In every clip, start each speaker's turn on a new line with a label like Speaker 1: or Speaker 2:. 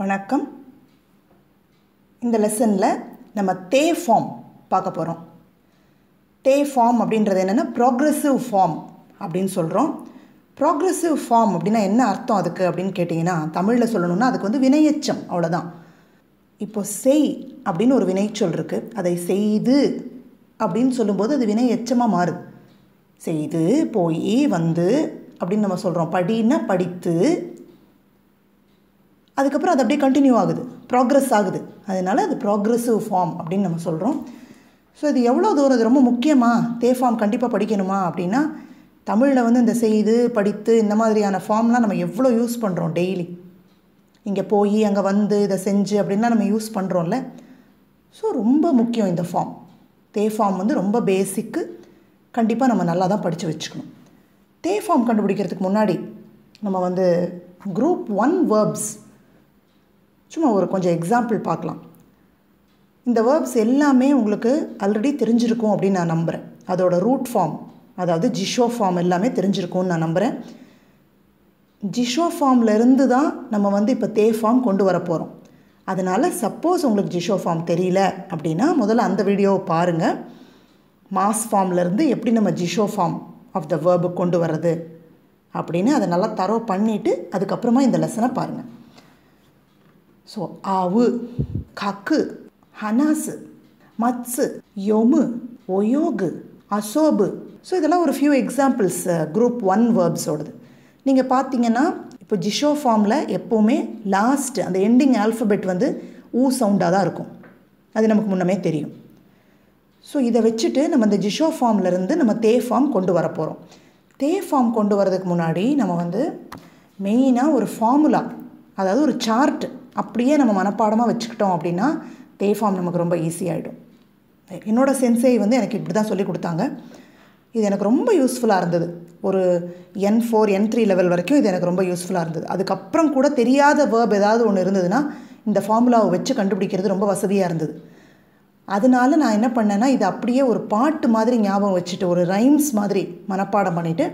Speaker 1: வணக்கம். இந்த லெசனில் நம்ம தே ஃபார்ம் பார்க்க போகிறோம் தே ஃபார்ம் அப்படின்றது என்னென்னா ப்ராக்ரெசிவ் ஃபார்ம் அப்படின்னு சொல்கிறோம் ப்ராக்ரெசிவ் ஃபார்ம் அப்படின்னா என்ன அர்த்தம் அதுக்கு அப்படின்னு கேட்டிங்கன்னா தமிழில் சொல்லணும்னா அதுக்கு வந்து வினையச்சம் அவ்வளோதான் இப்போ செய் அப்படின்னு ஒரு வினைச்சொல் இருக்குது அதை செய்து அப்படின்னு சொல்லும்போது அது வினை எச்சமாக மாறுது. செய்து போய் வந்து அப்படின்னு நம்ம சொல்கிறோம் படின்னா படித்து அதுக்கப்புறம் அது அப்படியே கண்டினியூ ஆகுது. ப்ராக்ரெஸ் ஆகுது. அதனால் அது ப்ராக்ரெசிவ் ஃபார்ம் அப்படின்னு நம்ம சொல்கிறோம் ஸோ இது எவ்வளோ தூரம் இது ரொம்ப முக்கியமாக தே ஃபார்ம் கண்டிப்பாக படிக்கணுமா அப்படின்னா தமிழில் வந்து இந்த செய்து படித்து இந்த மாதிரியான ஃபார்ம்லாம் நம்ம எவ்வளோ யூஸ் பண்ணுறோம் டெய்லி இங்கே போய் அங்கே வந்து இதை செஞ்சு அப்படின்லாம் நம்ம யூஸ் பண்ணுறோம்ல ஸோ ரொம்ப முக்கியம் இந்த ஃபார்ம் தே ஃபார்ம் வந்து ரொம்ப பேசிக்கு கண்டிப்பாக நம்ம நல்லா தான் படித்து வச்சுக்கணும். தே ஃபார்ம் கண்டுபிடிக்கிறதுக்கு முன்னாடி நம்ம வந்து குரூப் ஒன் வேர்ப்ஸ் சும்மா ஒரு கொஞ்சம் எக்ஸாம்பிள் பார்க்கலாம். இந்த வேர்ப்ஸ் எல்லாமே உங்களுக்கு ஆல்ரெடி தெரிஞ்சிருக்கும் அப்படின்னு நான் நம்புகிறேன் அதோட ரூட் ஃபார்ம் அதாவது ஜிஷோ ஃபார்ம் எல்லாமே தெரிஞ்சிருக்கும்னு நான் நம்புகிறேன் ஜிஷோ ஃபார்ம்லேருந்து தான் நம்ம வந்து இப்போ தே ஃபார்ம் கொண்டு வர போகிறோம் அதனால் சப்போஸ் உங்களுக்கு ஜிஷோ ஃபார்ம் தெரியல அப்படின்னா முதல்ல அந்த வீடியோவை பாருங்கள் மாஸ் ஃபார்ம்லேருந்து எப்படி நம்ம ஜிஷோ ஃபார்ம் ஆஃப் த வேர்பு கொண்டு வர்றது அப்படின்னு அதை நல்லா தரோ பண்ணிவிட்டு அதுக்கப்புறமா இந்த லெசனை பாருங்கள் ஸோ ஆவு கக்கு ஹனாசு மத்ஸு யொமு ஒயோகு அசோபு ஸோ இதெல்லாம் ஒரு few examples group uh, one வேர்ப்ஸோடது நீங்கள் பார்த்தீங்கன்னா இப்போ ஜிஷோ ஃபார்மில் எப்போவுமே லாஸ்ட் அந்த எண்டிங் ஆல்ஃபபெட் வந்து ஊ சவுண்டாக தான் இருக்கும். அது நமக்கு முன்னமே தெரியும். ஸோ இதை வச்சுட்டு நம்ம இந்த ஜிஷோ ஃபார்ம்லேருந்து நம்ம தே ஃபார்ம் கொண்டு வர போகிறோம் தே ஃபார்ம் கொண்டு வரதுக்கு முன்னாடி நம்ம வந்து மெயினாக ஒரு ஃபார்முலா அதாவது ஒரு சார்ட் அப்படியே நம்ம மனப்பாடமாக வச்சுக்கிட்டோம் அப்படின்னா தே ஃபார்ம் நமக்கு ரொம்ப ஈஸியாகிடும் என்னோடய சென்சை வந்து எனக்கு இப்படி தான் சொல்லி கொடுத்தாங்க. இது எனக்கு ரொம்ப யூஸ்ஃபுல்லாக இருந்தது. ஒரு N four N three level வரைக்கும் இது எனக்கு ரொம்ப யூஸ்ஃபுல்லாக இருந்தது. அதுக்கப்புறம் கூட தெரியாத வேர்ப் ஏதாவது ஒன்று இருந்ததுன்னா இந்த ஃபார்முலாவை வச்சு கண்டுபிடிக்கிறது ரொம்ப வசதியாக இருந்தது. அதனால நான் என்ன பண்ணேன்னா இது அப்படியே ஒரு பாட்டு மாதிரி ஞாபகம் வச்சுட்டு ஒரு ரைம்ஸ் மாதிரி மனப்பாடம் பண்ணிவிட்டு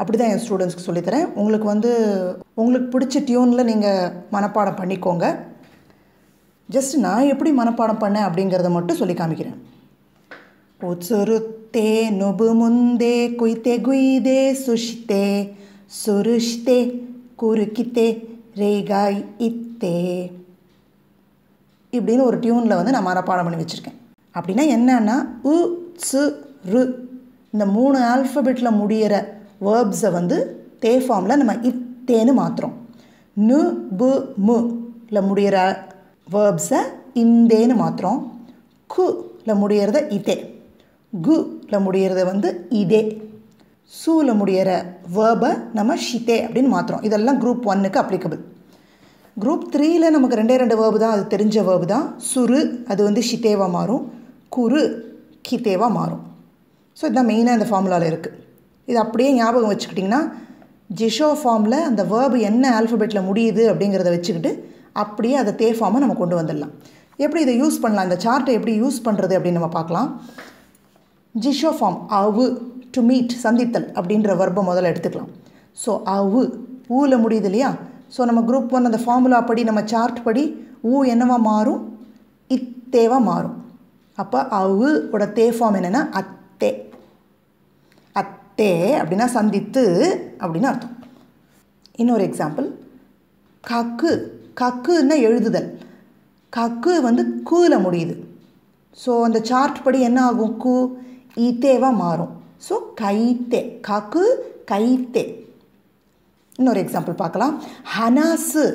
Speaker 1: அப்படி தான் என் ஸ்டூடெண்ட்ஸ்க்கு சொல்லித்தரேன். உங்களுக்கு வந்து உங்களுக்கு பிடிச்ச டியூனில் நீங்கள் மனப்பாடம் பண்ணிக்கோங்க. ஜஸ்ட் நான் எப்படி மனப்பாடம் பண்ணேன் அப்படிங்கிறத மட்டும் சொல்லி காமிக்கிறேன். உசுருத்தே நொபு முந்தே குய்தே குய்தே சுஷ்தே சுருஷ்தே குறுக்கித்தே ரேகாய் இத்தே இப்படின்னு ஒரு டியூனில் வந்து நான் மனப்பாடம் பண்ணி வச்சுருக்கேன். அப்படின்னா என்னன்னா உ சு ரு. இந்த மூணு ஆல்ஃபபெட்டில் முடியிற வேர்ப்ஸை வந்து தே ஃபார்மில் நம்ம இத்தேன்னு மாற்றுறோம் நு பு முல முடிகிற வேர்ப்ஸை இந்தேன்னு மாற்றுறோம் குல முடிகிறத இதே குல முடிகிறத வந்து இதே. சூல முடிகிற வேர்பை நம்ம ஷிதே அப்படின்னு மாற்றுறோம் இதெல்லாம் குரூப் ஒன்னுக்கு அப்ளிகபிள் குரூப் த்ரீயில் நமக்கு ரெண்டே ரெண்டு வேர்பு தான். அது தெரிஞ்ச வேர்பு தான். சுரு அது வந்து ஷிதேவாக மாறும். குரு கிதேவாக மாறும். ஸோ இதுதான் மெயினாக இந்த ஃபார்முலாவில் இருக்குது இது அப்படியே ஞாபகம் வச்சுக்கிட்டிங்கன்னா ஜிஷோ ஃபார்மில் அந்த வேர்பு என்ன ஆல்ஃபபெட்டில் முடியுது அப்படிங்கிறத வச்சுக்கிட்டு அப்படியே அதை தே ஃபார்மை நம்ம கொண்டு வந்துடலாம். எப்படி இதை யூஸ் பண்ணலாம்? இந்த சார்ட்டை எப்படி யூஸ் பண்ணுறது அப்படின்னு நம்ம பார்க்கலாம். ஜிஷோ ஃபார்ம் அவு டு மீட் சந்தித்தல் அப்படின்ற வர்பை முதல்ல எடுத்துக்கலாம். ஸோ அவு ஊவில் முடியுது இல்லையா? ஸோ நம்ம குரூப் ஒன் அந்த ஃபார்முலா படி நம்ம சார்ட் படி ஊ என்னவா மாறும்? இத்தேவாக மாறும். அப்போ அவுவோட தே ஃபார்ம் என்னென்னா அத் டே அப்படின்னா சந்தித்து அப்படின்னு அர்த்தம். இன்னொரு எக்ஸாம்பிள் கக்கு கக்குன்னா எழுதுதல். கக்கு வந்து கூவில் முடியுது. ஸோ அந்த சார்ட் படி என்ன ஆகும்? கு ஈத்தேவாக மாறும். ஸோ கைத்தே கக்கு கைத்தே. இன்னொரு எக்ஸாம்பிள் பார்க்கலாம். ஹனாஸு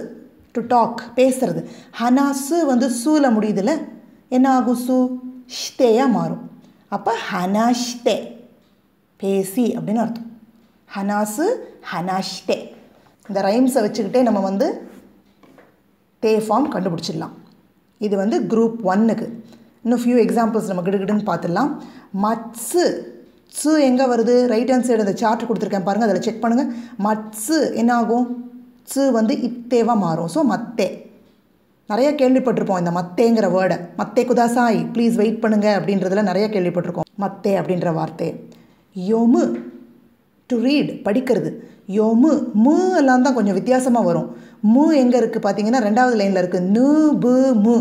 Speaker 1: டு டாக் பேசுறது. ஹனாசு வந்து சூல முடியுதுல. என்ன ஆகும்? சு ஷ்தேயாக மாறும். அப்போ ஹனாஷ்தே. பேசி அப்படின்னு அர்த்தம். ஹனாசு ஹனாஷ்டே. இந்த ரைம்ஸை வச்சுக்கிட்டே நம்ம வந்து தே ஃபார்ம் கண்டுபிடிச்சிடலாம். இது வந்து குரூப் ஒன்னுக்கு இன்னும் ஃபியூ எக்ஸாம்பிள்ஸ் நம்ம கிடுகிடுன்னு பார்த்துடலாம். மட்ஸு ஸு எங்கே வருது? ரைட் ஹேண்ட் சைடு அந்த சார்ட் கொடுத்துருக்கேன் பாருங்கள் அதில் செக் பண்ணுங்கள் மட்ஸு என்ன ஆகும் சு வந்து இத்தேவாக மாறும். ஸோ மத்தே. நிறைய கேள்விப்பட்டிருப்போம் இந்த மத்தேங்கிற வேர்டை மத்தே குதாசாய் ப்ளீஸ் வெயிட் பண்ணுங்க அப்படின்றதுல நிறைய கேள்விப்பட்டிருக்கோம். மத்தே அப்படின்ற வார்த்தை யோமு டு ரீட் படிக்கிறது. யோமு மு எல்லாம் தான் கொஞ்சம் வித்தியாசமாக வரும். மு எங்கே இருக்குது பார்த்தீங்கன்னா ரெண்டாவது லைனில் இருக்குது நு பு மு.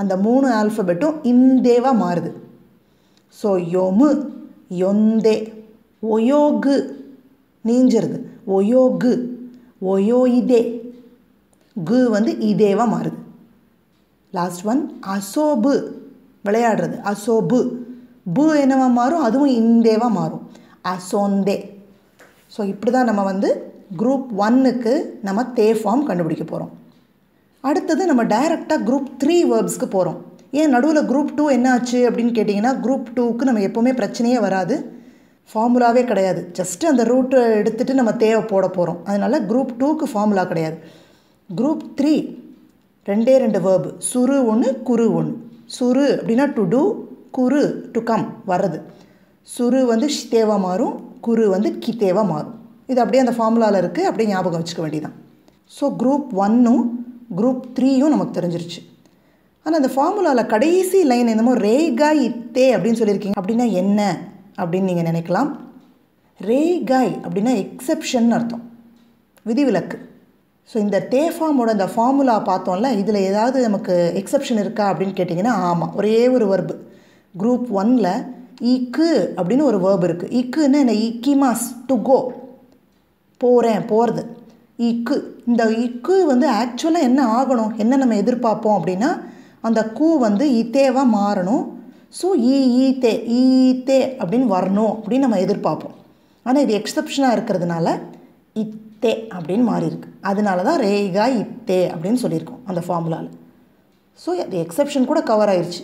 Speaker 1: அந்த மூணு ஆல்ஃபபெட்டும் இந்தேவாக மாறுது. ஸோ யொமு யொந்தே. ஒயோகு நீஞ்சிருது. ஒயோகு இதே கு வந்து இதேவாக மாறுது. லாஸ்ட் ஒன் அசோபு. விளையாடுறது. அசோபு. பு என்னவாக மாறும்? அதுவும் இந்தேவாக மாறும். அசோந்தே. ஸோ இப்படி தான் நம்ம வந்து குரூப் ஒன்னுக்கு நம்ம தே ஃபார்ம் கண்டுபிடிக்க போகிறோம் அடுத்தது நம்ம டைரெக்டாக குரூப் த்ரீ வேர்ப்ஸ்க்கு போகிறோம் ஏன் நடுவில் குரூப் டூ என்ன ஆச்சு அப்படின்னு கேட்டிங்கன்னா குரூப் டூக்கு நம்ம எப்போவுமே பிரச்சனையே வராது. ஃபார்முலாவே கிடையாது. ஜஸ்ட்டு அந்த ரூட்டை எடுத்துகிட்டு நம்ம தேவை போட போகிறோம் அதனால் குரூப் டூக்கு ஃபார்முலா கிடையாது. குரூப் த்ரீ ரெண்டே ரெண்டு வேர்பு சுரு ஒன்று குரு ஒன்று சுரு அப்படின்னா டு டூ குரு டு கம் வர்றது. சுரு வந்து ஷிதேவா மாறும் குரு வந்து கித்தேவாக மாறும். இது அப்படியே அந்த ஃபார்முலாவில் இருக்குது அப்படியே ஞாபகம் வச்சுக்க வேண்டியதான் ஸோ குரூப் ஒன்னும் குரூப் த்ரீயும் நமக்கு தெரிஞ்சிருச்சு. ஆனால் அந்த ஃபார்முலாவில் கடைசி லைன் என்னமோ ரேகாய் இத்தே அப்படின்னு சொல்லியிருக்கீங்க. அப்படின்னா என்ன அப்படின்னு நீங்கள் நினைக்கலாம். ரேகாய் அப்படின்னா எக்ஸப்ஷன் அர்த்தம். விதிவிலக்கு. ஸோ இந்த தே ஃபார்மோட அந்த ஃபார்முலா பார்த்தோம்ல இதில் ஏதாவது நமக்கு எக்ஸெப்ஷன் இருக்கா அப்படின்னு கேட்டிங்கன்னா ஆமாம் ஒரே ஒரு வர்பு குரூப் ஒனில் இக்கு அப்படின்னு ஒரு வேர்ப் இருக்குது இக்குன்னு என்ன? இக்கிமாஸ் டு கோ போகிறேன் போகிறது இக்கு இந்த இக்கு வந்து ஆக்சுவலாக என்ன ஆகணும்? என்ன நம்ம எதிர்பார்ப்போம் அப்படின்னா அந்த கூ வந்து இத்தேவாக மாறணும். ஸோ ஈ ஈத்தே ஈத்தே அப்படின்னு வரணும் அப்படின்னு நம்ம எதிர்பார்ப்போம். ஆனால் இது எக்ஸப்ஷனாக இருக்கிறதுனால இத்தே அப்படின்னு மாறி இருக்கு அதனால தான் ரேகா இத்தே அப்படின்னு சொல்லியிருக்கோம் அந்த ஃபார்முலாவில் ஸோ அது எக்ஸப்ஷன் கூட கவர் ஆயிடுச்சு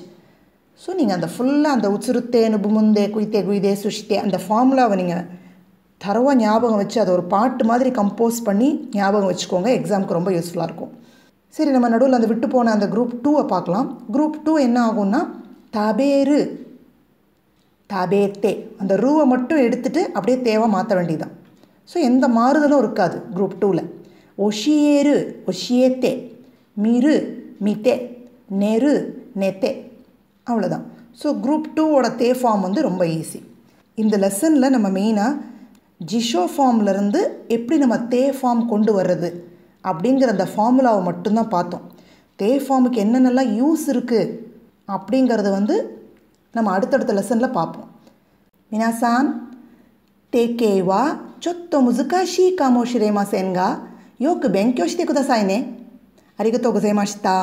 Speaker 1: ஸோ நீங்கள் அந்த ஃபுல்லாக அந்த உச்சுருத்தே நுபுமுந்தே குய்தே குய்தே சுஷித்தே அந்த ஃபார்முலாவை நீங்கள் தரவாக ஞாபகம் வச்சு அதை ஒரு பாட்டு மாதிரி கம்போஸ் பண்ணி ஞாபகம் வச்சுக்கோங்க. எக்ஸாமுக்கு ரொம்ப யூஸ்ஃபுல்லாக இருக்கும். சரி நம்ம நடுவில் அந்த விட்டு போன அந்த குரூப் டூவை பார்க்கலாம். குரூப் டூ என்ன ஆகும்னா தபேரு தபேத்தே. அந்த ரூவை மட்டும் எடுத்துகிட்டு அப்படியே தேவை மாற்ற வேண்டியதுதான். ஸோ எந்த மாறுதலும் இருக்காது குரூப் டூவில் ஒஷியேரு ஒஷியேத்தே. மிரு மித்தே. நெரு நெத்தே. அவ்வளோதான் ஸோ குரூப் டூவோட தே ஃபார்ம் வந்து ரொம்ப ஈஸி இந்த லெசனில் நம்ம மெயினாக ஜிஷோ ஃபார்ம்லேருந்து எப்படி நம்ம தே ஃபார்ம் கொண்டு வர்றது அப்படிங்கிற அந்த ஃபார்முலாவை மட்டும்தான் பார்த்தோம். தே ஃபார்முக்கு என்னென்னலாம் யூஸ் இருக்குது அப்படிங்கிறத வந்து நம்ம அடுத்தடுத்த லெசனில் பார்ப்போம். மினாசான் தேக்கே வா சொத்தோ முசுகாஷி காமோ ஷிரேமா சென்கா யோக்கு பெங்க்யோ குதசாயினே அரிகத்தோ குசேமாஷிதா